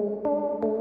Música